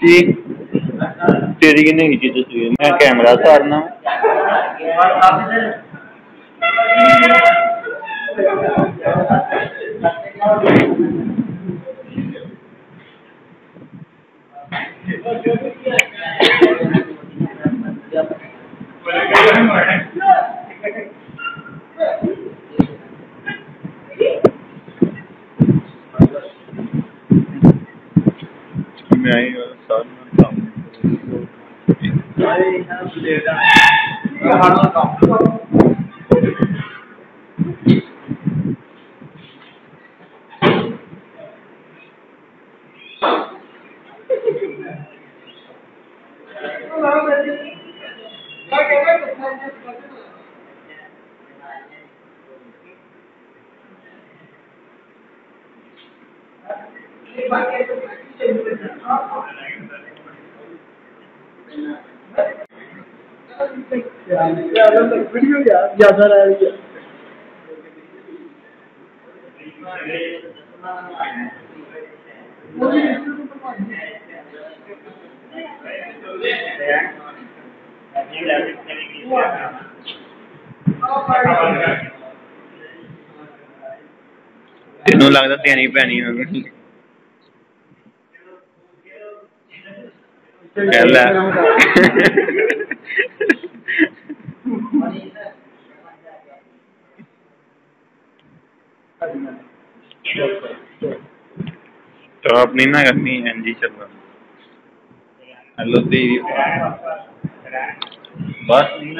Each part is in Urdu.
جی تیری کی نہیں کی تصویر میں کیمرہ سارنا Thank you. میں آئی اور ساتھ میں کام ویڈیو یار رہی ہے تینوں لگتا دینی پینی تو آپ نہیں نہ کرنی این جی چل رہا ہلو تیری بس نہیں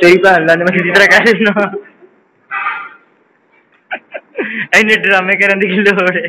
තේරි බලන්න මම විතර කරනවා ඇයිනේ ඩ්‍රම් එක කරන් දිගිල්ල හොරේ